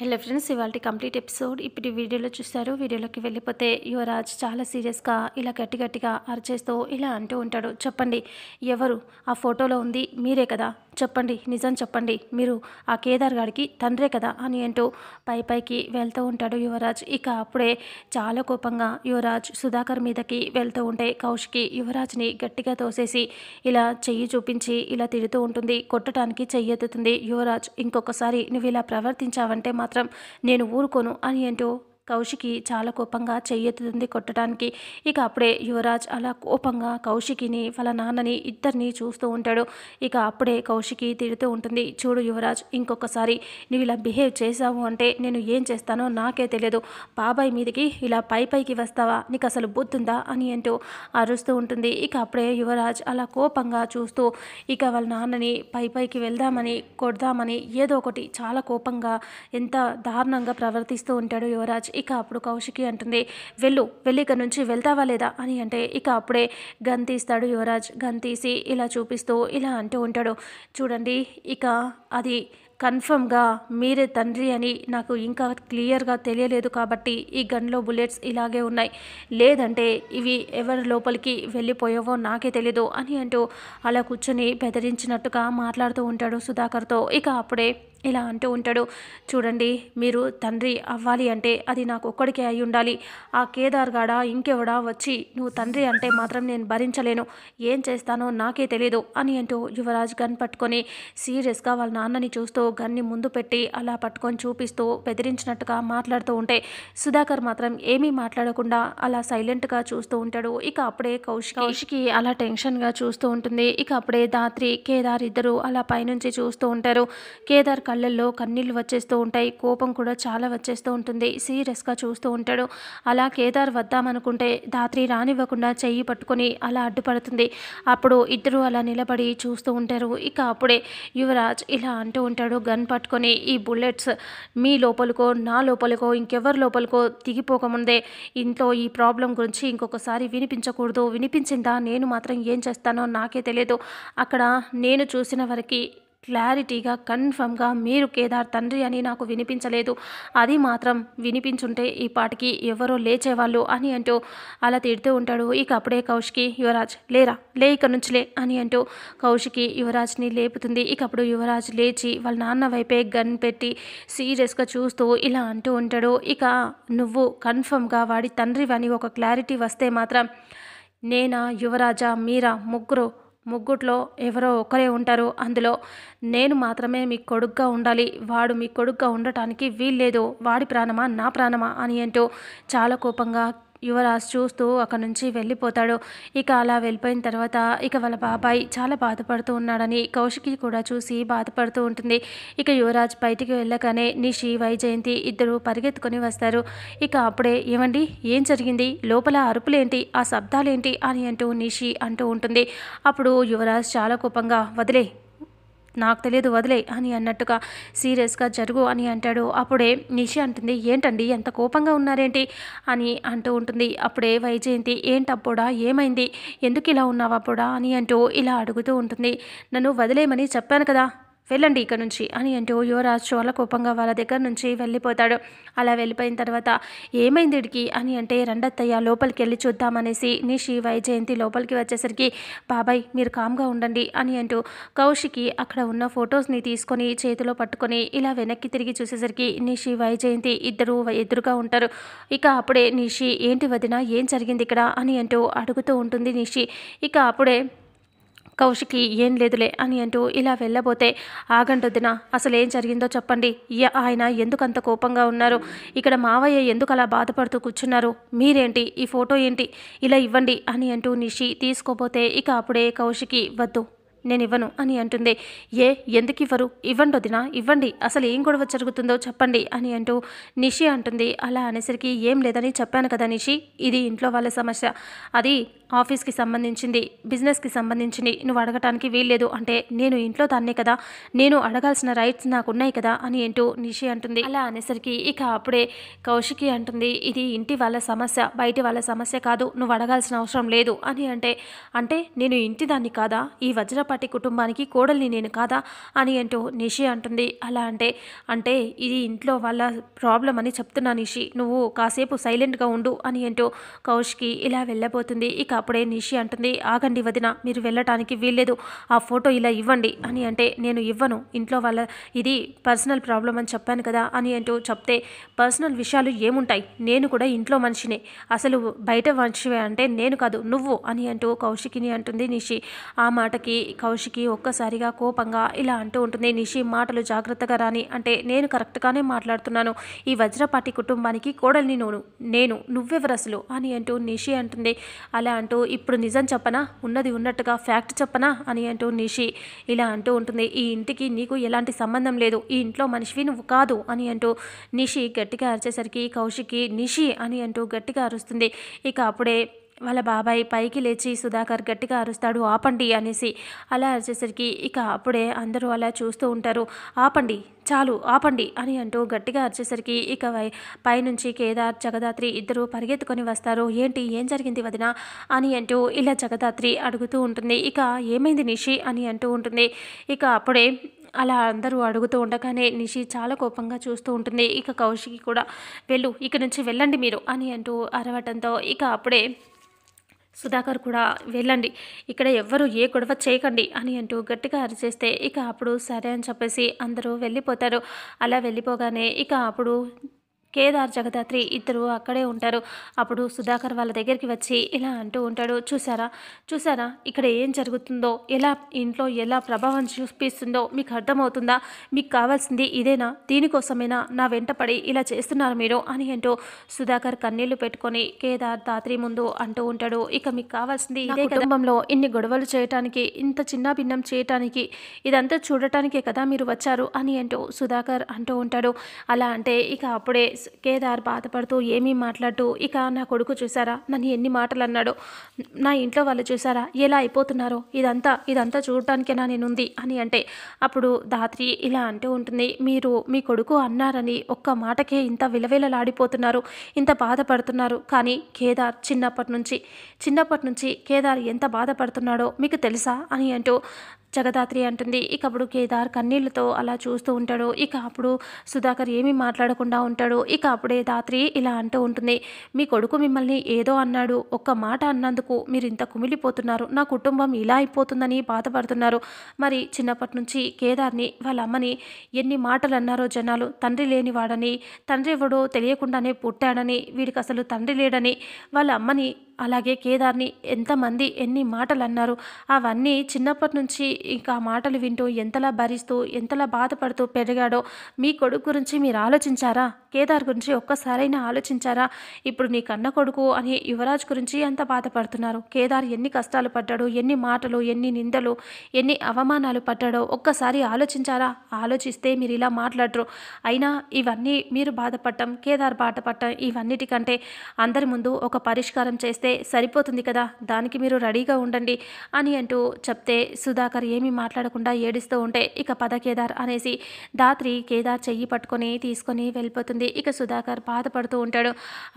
Hello friends ఇవాళ complete episode. ఇప్పుడు వీడియోలో చూస్తారు. వీడియోలోకి వెళ్ళిపోతే యువరాజ్ చాలా సీరియస్గా ఇలా గట్టి గట్టిగా అరిచేస్తూ ఇలా అంటూ ఉంటాడు. చెప్పండి ఎవరు? ఆ ఫోటోలో ఉంది మీరే కదా? చెప్పండి నిజం చెప్పండి. మీరు ఆ కేదార్ గారికి తండ్రే కదా అని అంటూ పై పైకి వెళ్తూ ఉంటాడు యువరాజ్. ఇక అప్పుడే చాలా కోపంగా యువరాజ్ సుధాకర్ మీదకి వెళ్తూ ఉంటే కౌశికి యువరాజ్ని గట్టిగా తోసేసి ఇలా చెయ్యి చూపించి ఇలా తిడుతూ ఉంటుంది. కొట్టడానికి చెయ్యెత్తుతుంది యువరాజ్ ఇంకొకసారి నువ్వు ఇలా ప్రవర్తించావంటే మాత్రం నేను ఊరుకోను అని అంటూ కౌశికి చాలా కోపంగా చెయ్యెత్తుంది కొట్టడానికి. ఇక అప్పుడే యువరాజ్ అలా కోపంగా కౌశికిని వాళ్ళ నాన్నని ఇద్దరిని చూస్తూ ఉంటాడు. ఇక అప్పుడే కౌశికి తిడుతూ ఉంటుంది చూడు యువరాజ్ ఇంకొకసారి నువ్వు ఇలా బిహేవ్ చేసావు అంటే నేను ఏం చేస్తానో నాకే తెలియదు. బాబాయ్ మీదకి ఇలా పై పైకి వస్తావా? నీకు అసలు బుద్ధుందా? అని అంటూ అరుస్తూ ఉంటుంది. ఇక అప్పుడే యువరాజ్ అలా కోపంగా చూస్తూ ఇక వాళ్ళ నాన్నని పై పైకి వెళ్దామని కొడదామని ఏదో ఒకటి. చాలా కోపంగా ఎంత దారుణంగా ప్రవర్తిస్తూ ఉంటాడు యువరాజ్. ఇక అప్పుడు కౌశికి అంటుంది వెళ్ళు వెళ్ళి ఇక్కడ నుంచి వెళ్తావా లేదా? అని అంటే ఇక అప్పుడే గన్ తీస్తాడు యువరాజ్ గన్ తీసి ఇలా చూపిస్తూ ఇలా అంటూ ఉంటాడు. చూడండి ఇక అది కన్ఫర్మ్గా మీరే తండ్రి అని నాకు ఇంకా క్లియర్గా తెలియలేదు కాబట్టి ఈ గన్లో బుల్లెట్స్ ఇలాగే ఉన్నాయి. లేదంటే ఇవి ఎవరి లోపలికి వెళ్ళిపోయావో నాకే తెలీదు అని అంటూ అలా కూర్చొని బెదిరించినట్టుగా మాట్లాడుతూ ఉంటాడు సుధాకర్తో. ఇక అప్పుడే ఇలా అంటూ ఉంటాడు. చూడండి మీరు తండ్రి అవ్వాలి అంటే అది నాకు ఒక్కడికే అయి ఉండాలి. ఆ కేదార్ గాడ ఇంకెవడా వచ్చి నువ్వు తండ్రి అంటే మాత్రం నేను భరించలేను. ఏం చేస్తానో నాకే తెలీదు అని అంటూ యువరాజ్ గన్ పట్టుకొని సీరియస్గా వాళ్ళ నాన్నని చూస్తూ గన్ని ముందు పెట్టి అలా పట్టుకొని చూపిస్తూ బెదిరించినట్టుగా మాట్లాడుతూ ఉంటే సుధాకర్ మాత్రం ఏమీ మాట్లాడకుండా అలా సైలెంట్గా చూస్తూ ఉంటాడు. ఇక అప్పుడే కౌశిక్ కౌశికి అలా టెన్షన్గా చూస్తూ ఉంటుంది. ఇక అప్పుడే దాత్రి కేదార్ ఇద్దరు అలా పైనుంచి చూస్తూ ఉంటారు. కేదార్ కళ్ళల్లో కన్నీళ్ళు వచ్చేస్తూ ఉంటాయి. కోపం కూడా చాలా వచ్చేస్తూ ఉంటుంది. సీరియస్గా చూస్తూ ఉంటాడు. అలా కేదార్ వద్దామనుకుంటే దాత్రి రానివ్వకుండా చెయ్యి పట్టుకొని అలా అడ్డుపడుతుంది. అప్పుడు ఇద్దరు అలా నిలబడి చూస్తూ ఉంటారు. ఇక అప్పుడే యువరాజ్ ఇలా అంటూ ఉంటాడు. గన్ పట్టుకొని ఈ బుల్లెట్స్ మీ లోపలికో నా లోపలికో ఇంకెవరి లోపలికో దిగిపోకముందే ఇంట్లో ఈ ప్రాబ్లం గురించి ఇంకొకసారి వినిపించకూడదు. వినిపించిందా? నేను మాత్రం ఏం చేస్తానో నాకే తెలియదు అక్కడ నేను చూసిన వరకు క్లారిటీగా కన్ఫర్మ్గా మీరు కేదార్ తండ్రి అని నాకు వినిపించలేదు. అది మాత్రం వినిపించుంటే ఈ పాటికి ఎవరో లేచేవాళ్ళు అని అంటూ అలా తిడుతూ ఉంటాడు. ఇక అప్పుడే కౌశికి యువరాజ్ లేరా లే ఇక నుంచి లే అని అంటూ కౌశికి యువరాజ్ని లేపుతుంది. ఇక అప్పుడు యువరాజ్ లేచి వాళ్ళ నాన్న వైపే గన్ పెట్టి సీరియస్గా చూస్తూ ఇలా అంటూ ఉంటాడు. ఇక నువ్వు కన్ఫర్మ్గా వాడి తండ్రివని ఒక క్లారిటీ వస్తే మాత్రం నేనా యువరాజా మీరా ముగ్గురు ముగ్గుట్లో ఎవరో ఒకరే ఉంటారు. అందులో నేను మాత్రమే మీ కొడుగ్గా ఉండాలి. వాడు మీ కొడుగ్గా ఉండటానికి వీల్లేదు. వాడి ప్రాణమా? నా ప్రాణమా? అని అంటూ చాలా కోపంగా యువరాజ్ చూస్తూ అక్కడి నుంచి వెళ్ళిపోతాడు. ఇక అలా వెళ్ళిపోయిన తర్వాత ఇక వాళ్ళ బాబాయ్ చాలా బాధపడుతూ ఉన్నాడని కౌశికి కూడా చూసి బాధపడుతూ ఉంటుంది. ఇక యువరాజ్ బయటికి వెళ్ళగానే నిషి వైజయంతి ఇద్దరు పరిగెత్తుకొని వస్తారు. ఇక అప్పుడే ఏమండి? ఏం జరిగింది? లోపల అరుపులేంటి? ఆ శబ్దాలేంటి? అని అంటూ నిషి అంటూ ఉంటుంది. అప్పుడు యువరాజ్ చాలా కోపంగా వదిలే నాకు తెలియదు వదిలే అని అన్నట్టుగా సీరియస్గా జరుగు అని అంటాడు. అప్పుడే నిషి అంటుంది ఏంటండి ఎంత కోపంగా ఉన్నారేంటి? అని అంటూ ఉంటుంది. అప్పుడే వైజయంతి ఏంటప్పుడా ఏమైంది? ఎందుకు ఇలా ఉన్నావు అప్పుడా? అని అంటూ ఇలా అడుగుతూ ఉంటుంది. నన్ను వదిలేయమని చెప్పాను కదా వెళ్ళండి ఇక్కడ నుంచి అని అంటూ యువరాజ్ చాలా కోపంగా వాళ్ళ దగ్గర నుంచి వెళ్ళిపోతాడు. అలా వెళ్ళిపోయిన తర్వాత ఏమైంది ఇడికి అని అంటే రండత్తయ్య లోపలికి వెళ్ళి చూద్దామనేసి నిషి వైజయంతి లోపలికి వచ్చేసరికి బాబాయ్ మీరు కామ్గా ఉండండి అని అంటూ కౌశికి అక్కడ ఉన్న ఫొటోస్ని తీసుకొని చేతిలో పట్టుకొని ఇలా వెనక్కి తిరిగి చూసేసరికి నిషి వైజయంతి ఇద్దరు ఎదురుగా ఉంటారు. ఇక అప్పుడే నిషి ఏంటి వదిన ఏం జరిగింది ఇక్కడ? అని అంటూ అడుగుతూ ఉంటుంది నిషి. ఇక అప్పుడే కౌశికి ఏం లేదులే అని అంటూ ఇలా వెళ్ళబోతే ఆగంటొద్దున అసలు ఏం జరిగిందో చెప్పండి. ఆయన ఎందుకు అంత కోపంగా ఉన్నారు? ఇక్కడ మావయ్య ఎందుకు అలా బాధపడుతూ కూర్చున్నారు? మీరేంటి? ఈ ఫోటో ఏంటి? ఇలా ఇవ్వండి అని అంటూ నిషి తీసుకోపోతే ఇక అప్పుడే కౌశికి వద్దు నేను ఇవ్వను అని అంటుంది. ఏ ఎందుకు ఇవ్వరు? ఇవ్వండి వదినా ఇవ్వండి. అసలు ఏం గొడవ జరుగుతుందో చెప్పండి అని అంటూ నిషి అంటుంది. అలా అనేసరికి ఏం లేదని చెప్పాను కదా నిషి? ఇది ఇంట్లో వాళ్ళ సమస్య. అది ఆఫీస్కి సంబంధించింది బిజినెస్కి సంబంధించింది నువ్వు అడగటానికి వీల్లేదు అంటే నేను ఇంట్లో దాన్నే కదా నేను అడగాల్సిన రైట్స్ నాకు ఉన్నాయి కదా అని ఏంటో నిషి అంటుంది. అలా అనేసరికి ఇక అప్పుడే కౌశికి అంటుంది ఇది ఇంటి వాళ్ళ సమస్య బయటి వాళ్ళ సమస్య కాదు నువ్వు అడగాల్సిన అవసరం లేదు అని అంటే అంటే నేను ఇంటి దాన్ని కాదా ఈ వజ్రపాటి కుటుంబానికి కోడల్ని నేను కాదా అని అంటూ నిషి అంటుంది. అలా అంటే అంటే ఇది ఇంట్లో వాళ్ళ ప్రాబ్లం అని చెప్తున్నా నిషి నువ్వు కాసేపు సైలెంట్గా ఉండు అని అంటూ కౌశికి ఇలా వెళ్ళబోతుంది. ఇక అప్పుడే నిషి అంటుంది ఆగండి వదిన మీరు వెళ్ళటానికి వీల్లేదు. ఆ ఫోటో ఇలా ఇవ్వండి అని అంటే నేను ఇవ్వను. ఇంట్లో వాళ్ళ ఇది పర్సనల్ ప్రాబ్లం అని చెప్పాను కదా అని అంటూ చెప్తే పర్సనల్ విషయాలు ఏముంటాయి? నేను కూడా ఇంట్లో మనిషినే. అసలు బయట మనిషివే అంటే నేను కాదు నువ్వు అని అంటూ కౌశికిని అంటుంది నిషి. ఆ మాటకి కౌశికి ఒక్కసారిగా కోపంగా ఇలా అంటూ ఉంటుంది నిషి మాటలు జాగ్రత్తగా రాని అంటే నేను కరెక్ట్గానే మాట్లాడుతున్నాను. ఈ వజ్రపాటి కుటుంబానికి కోడల్ని నువ్వు నేను నువ్వెవరు అసలు? అని అంటూ నిషి అంటుంది. అలా అంటూ ఇప్పుడు నిజం చెప్పనా? ఉన్నది ఉన్నట్టుగా ఫ్యాక్ట్ చెప్పనా? అని అంటూ నిషి ఇలా అంటూ ఉంటుంది. ఈ ఇంటికి నీకు ఎలాంటి సంబంధం లేదు. ఈ ఇంట్లో మనిషివి నువ్వు కాదు అని అంటూ నిషి గట్టిగా అరిచేసరికి కౌశికి నిషి అని అంటూ గట్టిగా అరుస్తుంది. ఇక అప్పుడే వాళ్ళ బాబాయ్ పైకి లేచి సుధాకర్ గట్టిగా అరుస్తాడు ఆపండి అనేసి అలా అరిచేసరికి ఇక అప్పుడే అందరూ అలా చూస్తూ ఉంటారు. ఆపండి చాలు ఆపండి అని అంటూ గట్టిగా అరిచేసరికి ఇక వై పైనుంచి కేదార్ జగదాత్రి ఇద్దరు పరిగెత్తుకొని వస్తారు. ఏంటి ఏం జరిగింది వదిన? అని అంటూ ఇలా జగదాత్రి అడుగుతూ ఉంటుంది. ఇక ఏమైంది నిషి? అని అంటూ ఉంటుంది. ఇక అప్పుడే అలా అందరూ అడుగుతూ ఉండగానే నిషి చాలా కోపంగా చూస్తూ ఉంటుంది. ఇక కౌశికి కూడా వెళ్ళు ఇక నుంచి వెళ్ళండి మీరు అని అంటూ అరవటంతో ఇక అప్పుడే సుధాకర్ కూడా వెళ్ళండి. ఇక్కడ ఎవ్వరు ఏ గొడవ చేయకండి అని అంటూ గట్టిగా అరిచేస్తే ఇక అప్పుడు సరే అని చెప్పేసి అందరూ వెళ్ళిపోతారు. అలా వెళ్ళిపోగానే ఇక అప్పుడు కేదార్ జగదాత్రి ఇద్దరు అక్కడే ఉంటారు. అప్పుడు సుధాకర్ వాళ్ళ దగ్గరికి వచ్చి ఇలా అంటూ ఉంటాడు. చూసారా చూసారా ఇక్కడ ఏం జరుగుతుందో? ఎలా ఇంట్లో ఎలా ప్రభావం చూపిస్తుందో? మీకు అర్థమవుతుందా? మీకు కావాల్సింది ఇదేనా? దీనికోసమేనా? నా వెంటపడి ఇలా చేస్తున్నారు మీరు అని అంటూ సుధాకర్ కన్నీళ్ళు పెట్టుకొని కేదార్ దాత్రి ముందు అంటూ ఉంటాడు. ఇక మీకు కావాల్సింది ఇదే కుటుంబంలో ఇన్ని గొడవలు చేయటానికి ఇంత చిన్న భిన్నం చేయటానికి ఇదంతా చూడటానికే కదా మీరు వచ్చారు అని అంటూ సుధాకర్ అంటూ ఉంటాడు. అలా అంటే ఇక అప్పుడే కేదార్ బాధపడుతూ ఏమీ మాట్లాడుతూ ఇక నా కొడుకు చూసారా నన్ను ఎన్ని మాటలు అన్నాడో నా ఇంట్లో వాళ్ళు చూసారా ఎలా అయిపోతున్నారో? ఇదంతా ఇదంతా చూడటానికేనా నేనుంది? అని అంటే అప్పుడు దాత్రి ఇలా అంటూ ఉంటుంది మీరు మీ కొడుకు అన్నారని ఒక్క మాటకే ఇంత విలవిలలాడిపోతున్నారు ఇంత బాధపడుతున్నారు. కానీ కేదార్ చిన్నప్పటి నుంచి చిన్నప్పటి నుంచి కేదార్ ఎంత బాధపడుతున్నాడో మీకు తెలుసా? అని అంటూ జగదాత్రి అంటుంది. ఇక అప్పుడు కేదార్ కన్నీళ్ళతో అలా చూస్తూ ఉంటాడు. ఇక అప్పుడు సుధాకర్ ఏమీ మాట్లాడకుండా ఉంటాడు. ఇక అప్పుడే దాత్రి ఇలా అంటూ ఉంటుంది. మీ కొడుకు మిమ్మల్ని ఏదో అన్నాడు. ఒక్క మాట అన్నందుకు మీరు ఇంత కుమిలిపోతున్నారు. నా కుటుంబం ఇలా అయిపోతుందని బాధపడుతున్నారు. మరి చిన్నప్పటి నుంచి కేదార్ని వాళ్ళ అమ్మని ఎన్ని మాటలు అన్నారో జనాలు. తండ్రి లేనివాడని తండ్రి ఎవడో తెలియకుండానే పుట్టాడని వీడికి అసలు తండ్రి లేడని వాళ్ళ అమ్మని అలాగే కేదార్ని ఎంతమంది ఎన్ని మాటలు అన్నారు అవన్నీ చిన్నప్పటి నుంచి ఇంకా మాటలు వింటూ ఎంతలా భరిస్తూ ఎంతలా బాధపడుతూ పెరిగాడో మీ కొడుకు గురించి మీరు ఆలోచించారా? కేదార్ గురించి ఒక్కసారైనా ఆలోచించారా? ఇప్పుడు నీ కన్న కొడుకు అని యువరాజ్ గురించి ఎంత బాధపడుతున్నారు. కేదార్ ఎన్ని కష్టాలు పడ్డాడు ఎన్ని మాటలు ఎన్ని నిందలు ఎన్ని అవమానాలు పడ్డాడో ఒక్కసారి ఆలోచించారా? ఆలోచిస్తే మీరు ఇలా మాట్లాడరు. అయినా ఇవన్నీ మీరు బాధపడటం కేదార్ బాధపడటం ఇవన్నిటికంటే అందరి ముందు ఒక పరిష్కారం చేస్తే సరిపోతుంది కదా దానికి మీరు రెడీగా ఉండండి అని అంటూ చెప్తే సుధాకర్ ఏమీ మాట్లాడకుండా ఏడుస్తూ ఉంటే ఇక పద కేదార్ అనేసి దాత్రి కేదార్ చెయ్యి పట్టుకొని తీసుకొని వెళ్ళిపోతుంది. ఇక సుధాకర్ బాధపడుతూ ఉంటాడు.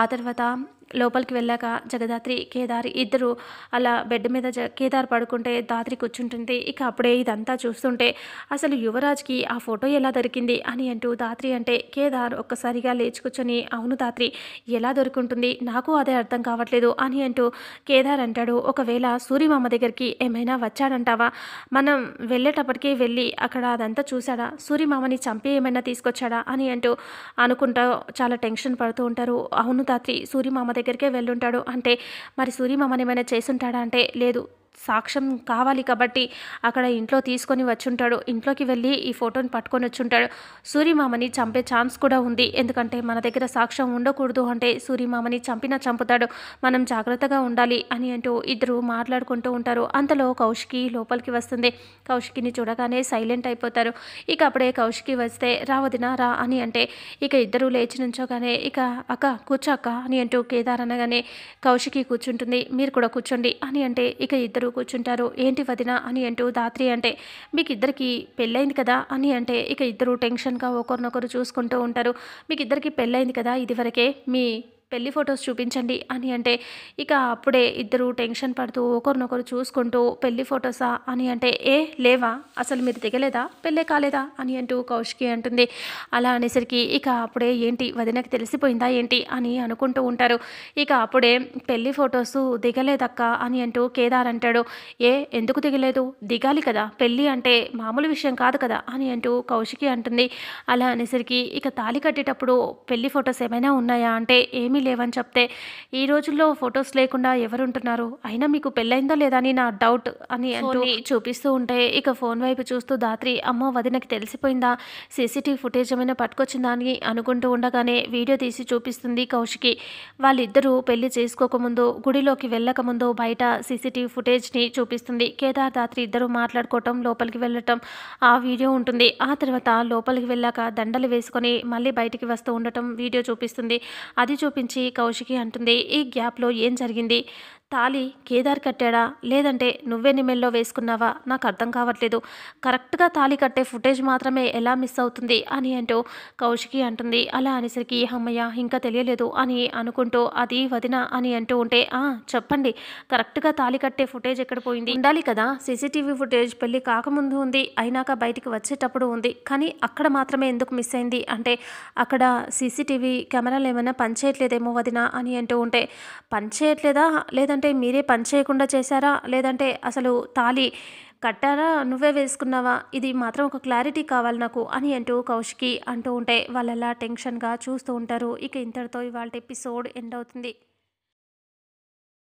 ఆ తర్వాత లోపలికి వెళ్ళాక జగదాత్రి కేదార్ ఇద్దరు అలా బెడ్ మీద జ కేదార్ పడుకుంటే దాత్రి కూర్చుంటుంది. ఇక అప్పుడే ఇదంతా చూస్తుంటే అసలు యువరాజ్కి ఆ ఫోటో ఎలా దొరికింది అని అంటూ దాత్రి అంటే కేదార్ ఒక్కసారిగా లేచి కూర్చొని అవును దాత్రి ఎలా దొరుకుంటుంది? నాకు అదే అర్థం కావట్లేదు అని అంటూ కేదార్ అంటాడు. ఒకవేళ సూర్యమామ దగ్గరికి ఏమైనా వచ్చాడంటావా? మనం వెళ్ళేటప్పటికే వెళ్ళి అక్కడ అదంతా చూసాడా సూర్యమామని చంపి ఏమైనా తీసుకొచ్చాడా? అని అంటూ అనుకుంటా చాలా టెన్షన్ పడుతూ ఉంటారు. అవును దాత్రి సూర్యమామ దగ్గరికే వెళ్ళుంటాడు. అంటే మరి సూరి మమ్మల్ని ఏమైనా చేసుంటాడా అంటే లేదు సాక్ష్యం కావాలి కాబట్టి అక్కడ ఇంట్లో తీసుకొని వచ్చుంటాడు. ఇంట్లోకి వెళ్ళి ఈ ఫోటోని పట్టుకొని వచ్చుంటాడు. సూర్యమామని చంపే ఛాన్స్ కూడా ఉంది. ఎందుకంటే మన దగ్గర సాక్ష్యం ఉండకూడదు అంటే సూర్యమామని చంపినా చంపుతాడు. మనం జాగ్రత్తగా ఉండాలి అని అంటూ ఇద్దరు మాట్లాడుకుంటూ ఉంటారు. అంతలో కౌశికి లోపలికి వస్తుంది. కౌశికిని చూడగానే సైలెంట్ అయిపోతారు. ఇక అప్పుడే కౌశికి వస్తే రా వదినా రా అని అంటే ఇక ఇద్దరు లేచి నుంచోగానే ఇక అక్క కూర్చో అక్క అని అంటూ కేదార్ అనగానే కౌశికి కూర్చుంటుంది. మీరు కూడా కూర్చోండి అని అంటే ఇక ఇద్దరు కూర్చుంటారు ఏంటి వదిన అని అంటూ దాత్రి అంటే మీకు ఇద్దరికి పెళ్ళైంది కదా అని అంటే ఇక ఇద్దరు టెన్షన్గా ఒకరినొకరు చూసుకుంటూ ఉంటారు. మీకు ఇద్దరికి పెళ్ళైంది కదా ఇదివరకే మీ పెళ్ళి ఫొటోస్ చూపించండి అని అంటే ఇక అప్పుడే ఇద్దరు టెన్షన్ పడుతూ ఒకరినొకరు చూసుకుంటూ పెళ్ళి ఫొటోసా అని అంటే ఏ లేవా? అసలు మీరు దిగలేదా? పెళ్ళే కాలేదా? అని అంటూ కౌశికి అంటుంది. అలా అనేసరికి ఇక అప్పుడే ఏంటి? వదినకి తెలిసిపోయిందా ఏంటి? అని అనుకుంటూ ఉంటారు. ఇక అప్పుడే పెళ్ళి ఫొటోస్ దిగలేదక్క అని అంటూ కేదార్ అంటాడు. ఏ ఎందుకు దిగలేదు? దిగాలి కదా. పెళ్ళి అంటే మామూలు విషయం కాదు కదా? అని అంటూ కౌశికి అంటుంది. అలా అనేసరికి ఇక తాళి కట్టేటప్పుడు పెళ్ళి ఫొటోస్ ఏమైనా ఉన్నాయా అంటే ఏమి లేవని చెప్తే ఈ రోజుల్లో ఫొటోస్ లేకుండా ఎవరుంటున్నారు? అయినా మీకు పెళ్ళైందా లేదా అని నా డౌట్ అని అంటూ చూపిస్తూ ఉంటే ఇక ఫోన్ వైపు చూస్తూ దాత్రి అమ్మో వదినకి తెలిసిపోయిందా? సీసీటీవీ ఫుటేజ్ ఏమైనా పట్టుకొచ్చిందా? అని అనుకుంటూ ఉండగానే వీడియో తీసి చూపిస్తుంది కౌశికి. వాళ్ళిద్దరూ పెళ్ళి చేసుకోకముందు గుడిలోకి వెళ్ళకముందు బయట సీసీటీవీ ఫుటేజ్ని చూపిస్తుంది. కేదార్ దాత్రి ఇద్దరు మాట్లాడుకోవటం లోపలికి వెళ్ళటం ఆ వీడియో ఉంటుంది. ఆ తర్వాత లోపలికి వెళ్ళాక దండలు వేసుకొని మళ్ళీ బయటికి వస్తూ ఉండటం వీడియో చూపిస్తుంది. అది చూపించి కౌశికి అంటుంది. ఈ గ్యాప్లో ఏం జరిగింది? తాళి కేదార్ కట్టాడా? లేదంటే నువ్వే నిమెల్లో వేసుకున్నావా? నాకు అర్థం కావట్లేదు. కరెక్ట్గా తాళి కట్టే ఫుటేజ్ మాత్రమే ఎలా మిస్ అవుతుంది? అని అంటూ కౌశికి అంటుంది. అలా అనేసరికి అమ్మయ్య ఇంకా తెలియలేదు అని అనుకుంటూ అది వదిన అని అంటూ ఉంటే ఆ చెప్పండి. కరెక్ట్గా తాళి కట్టే ఫుటేజ్ ఎక్కడ పోయింది? ఉండాలి కదా. సీసీటీవీ ఫుటేజ్ పెళ్ళి కాకముందు ఉంది. అయినాక బయటికి వచ్చేటప్పుడు ఉంది. కానీ అక్కడ మాత్రమే ఎందుకు మిస్ అయింది? అంటే అక్కడ సీసీటీవీ కెమెరాలు ఏమైనా పనిచేయట్లేదేమో వదిన అని అంటూ ఉంటే పనిచేయట్లేదా లేదా లేదంటే మీరే పని చేయకుండా చేశారా? లేదంటే అసలు తాళి కట్టారా? నువ్వే వేసుకున్నావా? ఇది మాత్రం ఒక క్లారిటీ కావాలి నాకు అని అంటూ కౌశికి అంటూ ఉంటే వాళ్ళలా టెన్షన్గా చూస్తూ ఉంటారు. ఇక ఇంతటితో ఇవాళ ఎపిసోడ్ ఎండ్ అవుతుంది.